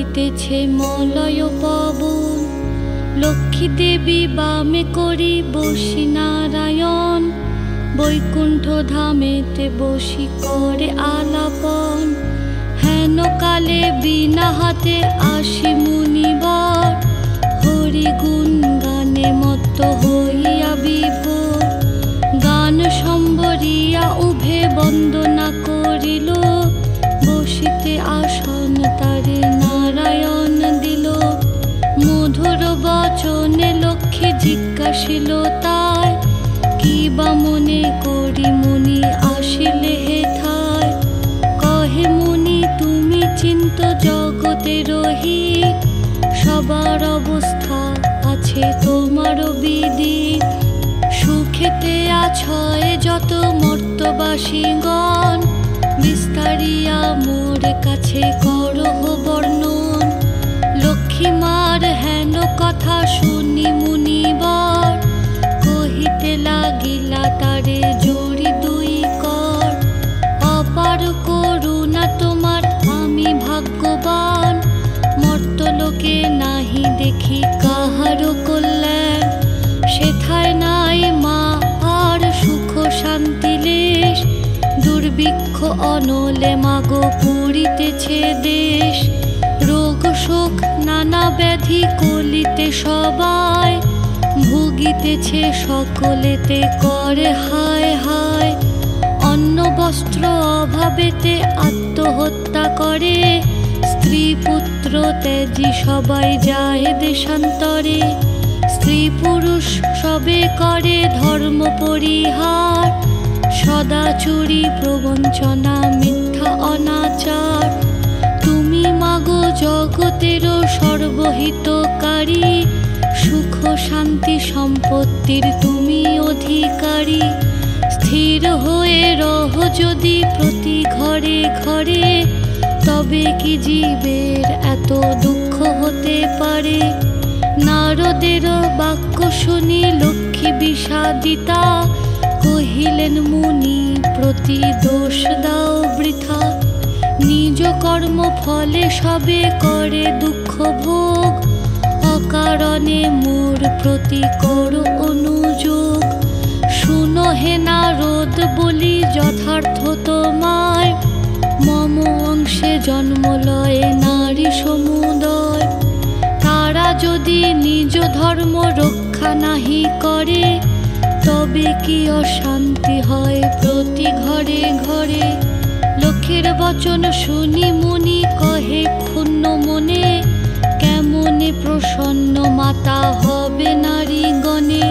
বহিতেছে মলয় পবন। লক্ষ্মী দেবী বামে করি বসি নারায়ণ বৈকুণ্ঠ ধামেতে বসি করে আলাপন। হেন কালে বিনা হাতে আসি মুনিবর। হরি গুণ গানে মত্ত হইয়া বিভোর। গান সম্বরিয়া উভে বন্দনা করিল। বসিতে আসন জিজ্ঞাসিল তাই, কি বা মনে করি মুনি আসিলে হেথায় কহে মুনি, তুমি চিন্ত জগতে রহি, সবার অবস্থা আছে তোমার বিধি। সুখেতে আছয় যত মর্তবাসীগণ, বিস্তারিয়া মোর কাছে করহ বর্ণন। লক্ষ্মীমার হেন কথা শুনি লাগিলা তারে জড়ি দুই কর। অপার করুণা তোমার, আমি ভাগ্যবান। মর্তলোকে নাহি দেখি কাহারও কল্যাণ। সেথায় নাই মা, আর সুখ শান্তি লেশ। দুর্ভিক্ষ অনলে মাগো পুরিতেছে দেশ। রোগ শোক, নানা ব্যাধি কলিতে সবাই। ভুগিতেছে সকলেতে, করে হায় হায়। অন্ন বস্ত্র অভাবেতে আত্মহত্যা করে। স্ত্রী পুত্র তেজি সবাই যায় দেশান্তরে। স্ত্রী পুরুষ সবে করে ধর্ম পরিহার। সদা চুরি, প্রবঞ্চনা, মিথ্যা, অনাচার। তুমি মাগো জগতেরও সর্বহিতকারী। সুখ শান্তি সম্পত্তির তুমি অধিকারী। স্থির হয়ে রহ যদি প্রতি ঘরে ঘরে, তবে কি জীবের এত দুঃখ হতে পারে? নারদের বাক্য শুনি লক্ষ্মী বিষাদিতা, কহিলেন, মুনি, প্রতি দোষ দাও বৃথা। নিজ কর্ম ফলে সবে করে দুঃখ ভোগ অকারণে মোর প্রতি করো অনুযোগ। শুনো হে নারদ, বলি যথার্থ তোমায়। মম অংশে জন্ম লয়ে নারী সমুদয়। তারা যদি নিজ ধর্ম রক্ষা নাহি করে, তবে কি অশান্তি হয় প্রতি ঘরে ঘরে? লক্ষ্মীর বচন শুনি মুনি কহে ক্ষুণ্ণ মনে কেমনে প্রসন্ন মাতা হবে নারী গণে।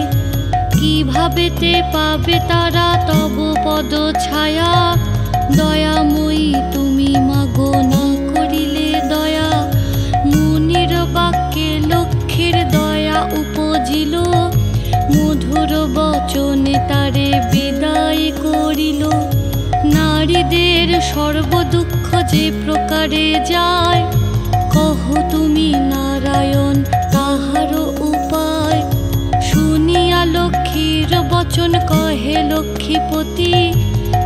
কিভাবেতে পাবে তারা তব পদ ছায়া? দয়াময়ী তুমি মাগো না করিলে দয়া। মুনির বাক্যে লক্ষ্মীর দয়া উপজিল। মধুর বচনে তারে বিদায় করিল। নারীদের সর্বদুঃখ যে প্রকারে যায় নারায়ণ তাহার উপায়। শুনিয়া লক্ষ্মীর বচন কহে, লক্ষ্মীপতি,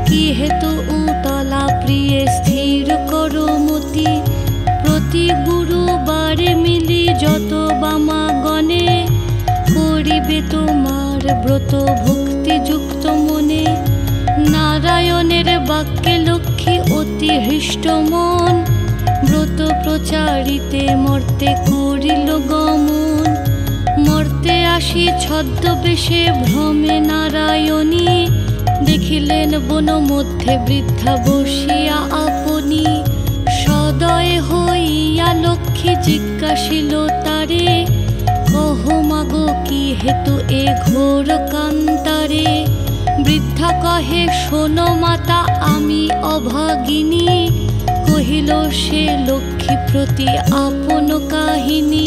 কি হেতু উতলা প্রিয়ে স্থির করো মতি? প্রতি গুরুবারে মিলি যত বামা গণে করিবে তোমার ব্রত ভক্তিযুক্ত মনে। নারায়ণের বাক্যে লক্ষ্মী অতি হৃষ্ট মন ব্রত প্রচারিতে মর্তে করিল গমন, মর্তে আসি ছদ্মবেশে ভ্রমে নারায়ণী। দেখিলেন বন মধ্যে বৃদ্ধা বসিয়া আপনি, সদয় হইয়া লক্ষ্মী জিজ্ঞাসিল তারে, কহ কি হেতু এ ঘোর কান্তারে? বৃদ্ধা কহে, শোনো মাতা, আমি অভাগিনী কহিল, সে লক্ষ্মী প্রতি আপন কাহিনী।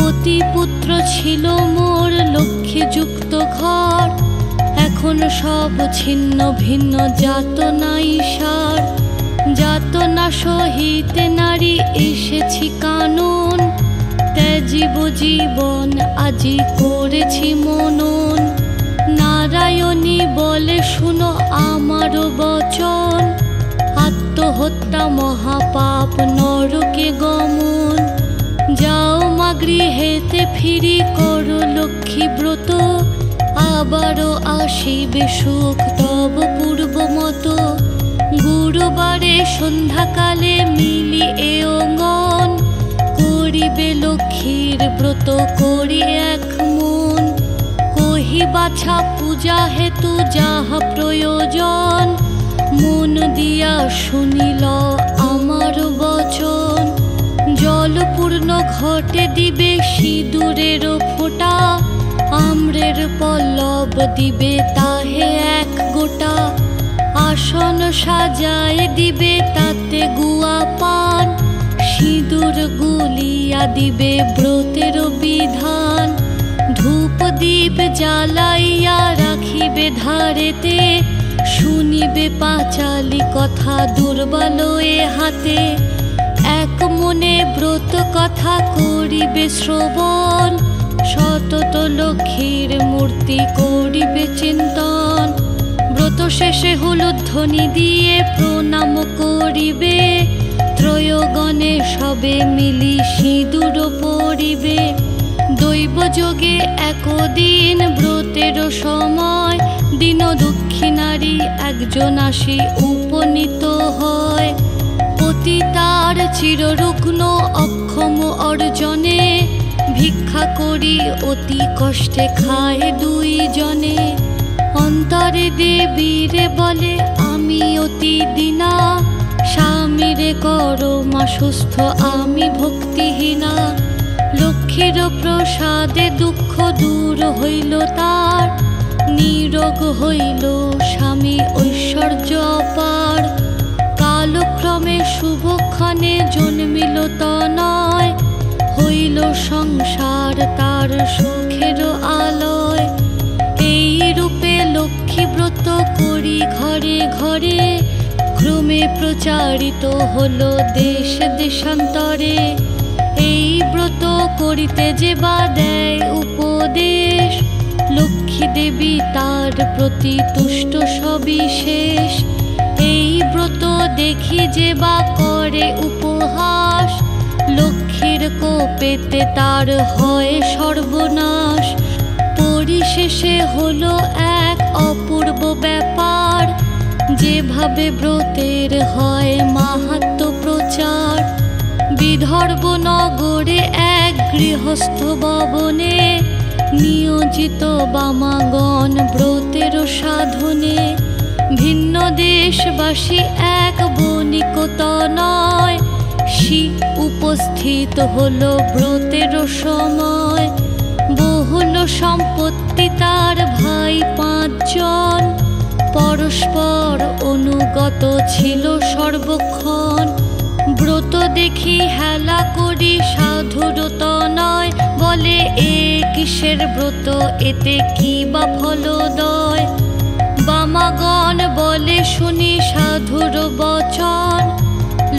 পতি পুত্র ছিল মোর লক্ষ্মী যুক্ত ঘর। এখন সব ছিন্ন ভিন্ন যাতনাই সার। যাতনা সহিতে নারী এসেছি কানুন। ত্যাজীব জীবন আজি করেছি মনন। নারায়ণী বলে, শুনো আমারও বচন। আত্মহত্যা মহাপাপ নরকে গমন। যাও মা গৃহেতে ফিরি করো লক্ষ্মী ব্রত। আবারও আসিবে সুখ তব পূর্ব মতো। গুরুবারে সন্ধ্যাকালে মিলি এ অঙ্গন করিবে লক্ষ্মীর ব্রত, করি এক মন। কহি বাছা পূজা হেতু যাহা প্রয়োজন। মন দিয়া শুনিল আমার বচন। জলপূর্ণ ঘটে দিবে সিঁদুরের ফোঁটা। আম্রের পল্লব দিবে তাহে এক গোটা। আসন সাজায় দিবে তাতে গুয়া পান। সিঁদুর গুলিয়া দিবে ব্রতের বিধান। ধূপ দ্বীপ জ্বালাইয়া রাখিবে ধারেতে। শুনিবে পাঁচালি কথা দুর্বল এ হাতে। এক মনে ব্রত কথা করিবে শ্রবণ। সতত লক্ষ্মীর মূর্তি করিবে চিন্তন। ব্রত শেষে হলুদ ধ্বনি দিয়ে প্রণাম করিবে। ত্রয়গণে সবে মিলি সিঁদুর পরিবে। দৈব যোগে একদিন ব্রতের সময় দিন দক্ষিণারী একজন আসি উপনীত হয়। পতি তার চিররুগ্ন অক্ষম অর্জনে ভিক্ষা করি অতি কষ্টে খায় দুইজনে। অন্তরে দেবীরে বলে, আমি অতি দিনা। স্বামীরে করো মা সুস্থ আমি ভক্তিহীনা। লক্ষ্মীর প্রসাদে দুঃখ দূর হইল তার। নিরোগ হইল স্বামী, ঐশ্বর্য অপার। কালক্রমে শুভক্ষণে জন্মিল তনয়। হইল সংসার তার সুখের আলয়। এই রূপে লক্ষ্মী ব্রত করি ঘরে ঘরে। ক্রমে প্রচারিত হলো দেশ দেশান্তরে। এই ব্রত করিতে যে বা দেয় উপদেশ। লক্ষ্মী দেবী তার প্রতি তুষ্ট সবিশেষ এই ব্রত দেখি যে বা করে উপহাস। লক্ষ্মীর কোপেতে তার হয় সর্বনাশ। পরিশেষে হলো এক অপূর্ব ব্যাপার। যেভাবে ব্রতের হয় মাহাত্ম প্রচার। বিদর্ভ নগরে এক গৃহস্থ ভবনে নিয়োজিত বামাগণ ব্রতের সাধনে, ভিন্ন দেশবাসী এক বণিকত নয়। শি উপস্থিত হল ব্রতের সময়। বহুল সম্পত্তি তার ভাই পাঁচজন। পরস্পর অনুগত ছিল সর্বক্ষণ। ব্রত দেখি হেলা করি সাধুরত নয়। বলে, এ কিসের ব্রত? এতে কি বা ফলদয় বামাগণ বলে, শুনি সাধুর বচন।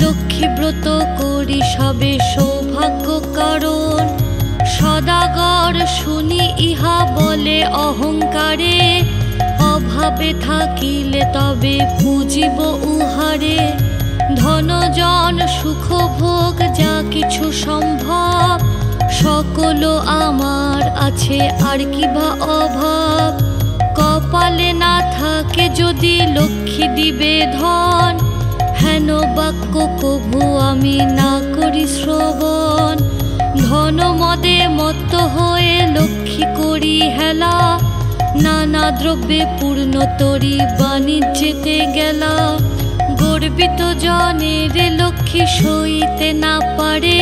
লক্ষ্মী ব্রত করি সবে সৌভাগ্য কারণ। সদাগর শুনি ইহা বলে অহংকারে। অভাবে থাকিলে তবে পুজিব উহারে। ধনজন সুখ ভোগ যা কিছু সম্ভব, সকল আমার আছে, আর কি বা অভাব? কপালে না থাকে যদি লক্ষ্মী দিবে ধন হেন বাক্য কভু আমি না করি শ্রবণ। ধন মদে মত্ত হয়ে লক্ষ্মী করি হেলা, নানা দ্রব্যে পূর্ণ তরি বাণিজ্যেতে গেলা। গর্বিত জনের লক্ষ্মী সইতে না পারে,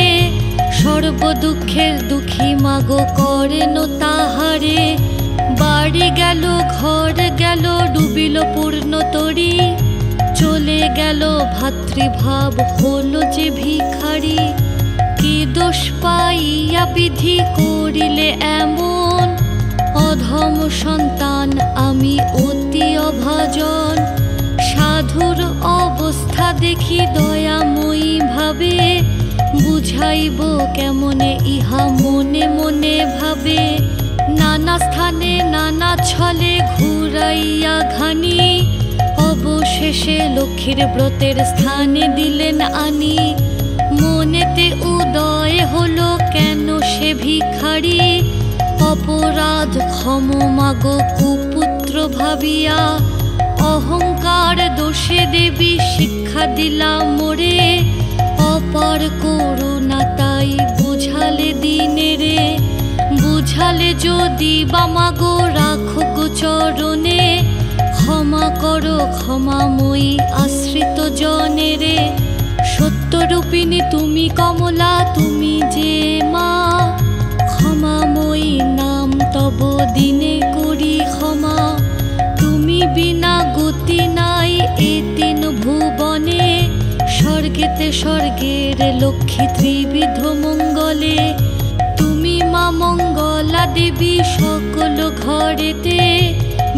সর্ব দুঃখের দুঃখী মাগো করেন তাহারে। বাড়ি গেল, ঘর গেল, ডুবিল পূর্ণ তরি। চলে গেল, ভাতৃভাব হলো যে ভিখারি। কি দোষ পাইয়া বিধি করিলে এমন? অধম সন্তান আমি অতি অভাজন। সাধুর অবস্থা দেখি দয়াময়ী ভাবে। বুঝাইব কেমনে, ইহা মনে মনে ভাবে। নানা স্থানে নানা ছলে ঘুরাইয়া ঘানি। অবশেষে লক্ষ্মীর ব্রতের স্থানে দিলেন আনি। মনেতে উদয় হলো কেন সে ভিখারি। অপরাধ ক্ষম মাগো কুপুত্র ভাবিয়া অহংকার দোষে দেবী শিক্ষা দিলাম মোরে। অপার করুণা তাই বুঝালে দিনে রে। বুঝালে যদি বামাগো রাখো চরণে। ক্ষমা করো ক্ষমাময়ী আশ্রিত জনে রে। সত্যরূপিণী তুমি কমলা, তুমি যে মা। ক্ষমাময়ী নাম তব দিনে করি ক্ষমা। বিনা গতি নাই এ তিন ভুবনে। স্বর্গেতে স্বর্গের লক্ষ্মী ত্রিবিধ মঙ্গলে। তুমি মা মঙ্গলা দেবী সকল ঘরেতে।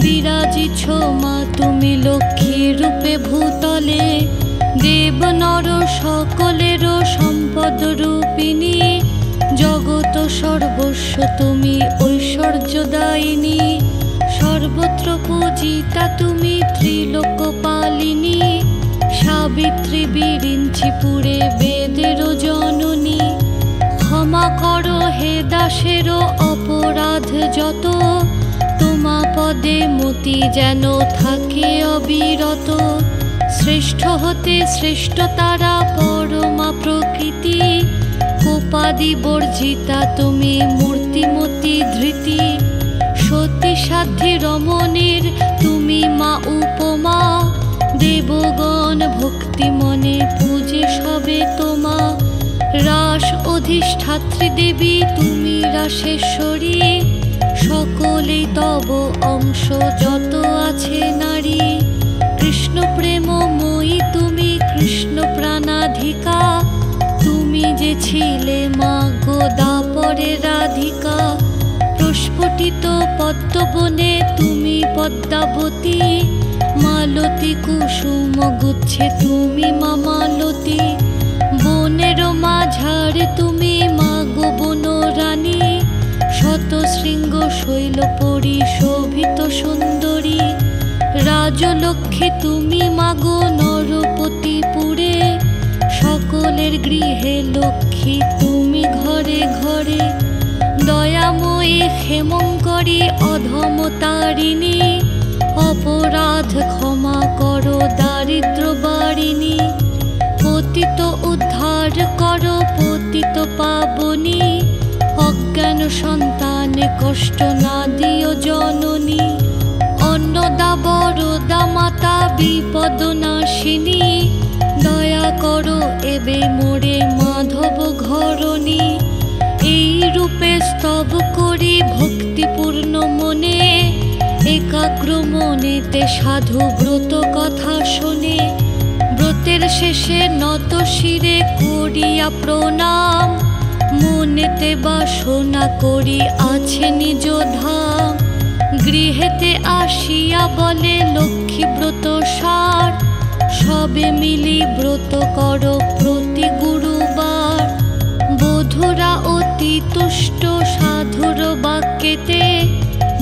বিরাজিছ মা তুমি লক্ষ্মী রূপে ভূতলে। দেব নর সকলের সম্পদ রূপিণী। জগত সর্বস্ব তুমি ঐশ্বর্যদায়িনী পূজিতা তুমি ত্রিলোক পালিনী সাবিত্রী বিরিঞ্চিপুরে বেদের জননী। ক্ষমা করো হে দাসেরও অপরাধ যত তোমা পদে মতি যেন থাকে অবিরত। শ্রেষ্ঠ হতে শ্রেষ্ঠ তারা পরমা প্রকৃতি উপাদি বর্জিতা তুমি মূর্তিমতি ধৃতি। সতী সাধ্যী রমণীর তুমি মা উপমা। দেবগণ ভক্তি মনে পূজে সবে তোমা। রাস অধিষ্ঠাত্রী দেবী, তুমি রাসেশ্বরী। সকলেই তব অংশ, যত আছে নারী। কৃষ্ণ প্রেমময়ী, তুমি কৃষ্ণ প্রাণাধিকা। তুমি যে ছিলে মা গোদাপরে রাধিকা। প্রস্ফুটিত পদ্মবনে তুমি পদ্মাবতী। মালতী কুসুম গুচ্ছে তুমি মা মালতী বনের মাঝারে তুমি মা গো বন রানী শত শৃঙ্গ শৈল পরি শোভিত সুন্দরী। রাজলক্ষ্মী তুমি মাগো নরপতি পুরে সকলের গৃহে লক্ষ্মী তুমি ঘরে ঘরে। দয়াময়ী ক্ষেমঙ্করী অধমতারিণী, অপরাধ ক্ষমা করো দারিদ্র বারিণী, পতিত উদ্ধার করো পতিত পাবনী, অজ্ঞান সন্তান কষ্ট না দিও জননী, অন্নদা বরদা মাতা বিপদ নাশিনী, দয়া করো এবে মোরে মাধব ঘরণী। রূপে স্তব করি ভক্তিপূর্ণ মনে, একাগ্র মনেতে সাধু ব্রত কথা শোনে। ব্রতের শেষে নত শিরে করিয়া প্রণাম, মনেতে বাসনা করি আছে নিজ ধাম। গৃহেতে আসিয়া বলে লক্ষ্মী ব্রত সার, সবে মিলি ব্রত কর প্রতি গুরুবার। বধুরা অতি তুষ্ট সাধুর বাক্যেতে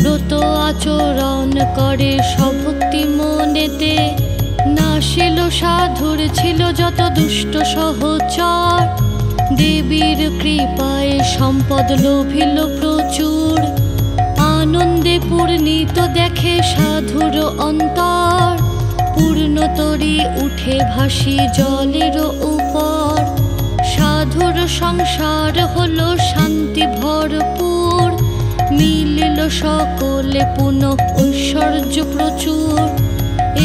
ব্রত আচরণ করে সভক্তি মনেতে। না নাশিল সাধুর, ছিল যত দুষ্ট সহচর। দেবীর কৃপায় সম্পদ লোভিল প্রচুর। আনন্দে পূর্ণিত দেখে সাধুর অন্তর। পূর্ণতরি উঠে ভাসি জলের উপর। সাধুর সংসার হলো শান্তি ভরপুর। মিলিল সকলে পুনঃ ঐশ্বর্য প্রচুর।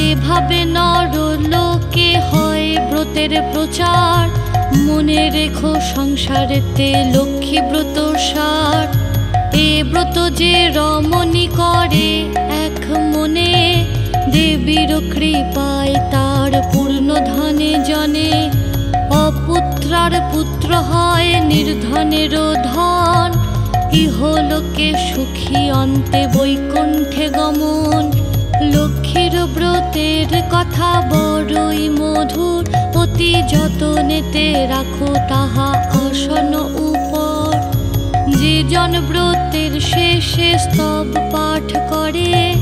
এভাবে নর লোকে হয় ব্রতের প্রচার। মনে রেখো সংসারেতে লক্ষ্মী ব্রত সার। এ ব্রত যে রমণী করে এক মনে, দেবীর কৃপায় তার পূর্ণ ধনে জনে। অপুত্রার পুত্র হয় নির্ধনের ধন। ইহলোকে সুখী অন্তে বৈকুণ্ঠে গমন। লক্ষ্মীর ব্রতের কথা বড়ই মধুর। অতি যতনেতে রাখো তাহা আসন উপর। যে জন ব্রতের শেষে স্তব পাঠ করে।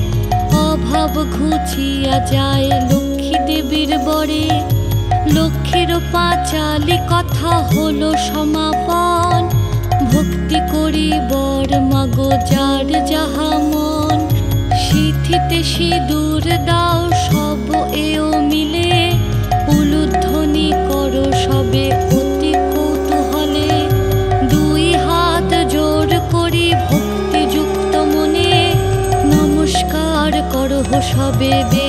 অভাব ঘুচিয়া যায় লক্ষ্মী দেবীর বরে। লক্ষ্মীর পাঁচালি কথা হলো সমাপন। ভক্তি করি বর মাগো, যার যাহা মন। সিথিতে সিঁদুর দাও, সব এও মিলে। উলুধ্বনি করো সবে অতি কৌতূহলে। দুই হাত জোর করি ভক্তিযুক্ত মনে। নমস্কার করহ সবে দেবীর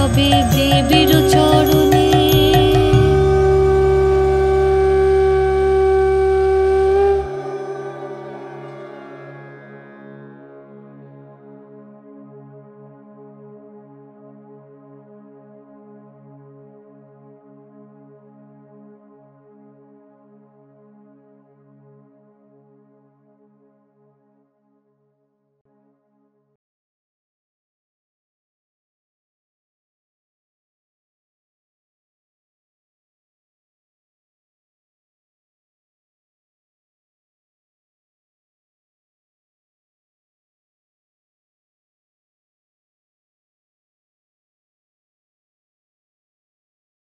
করহ দেবীর চরণে।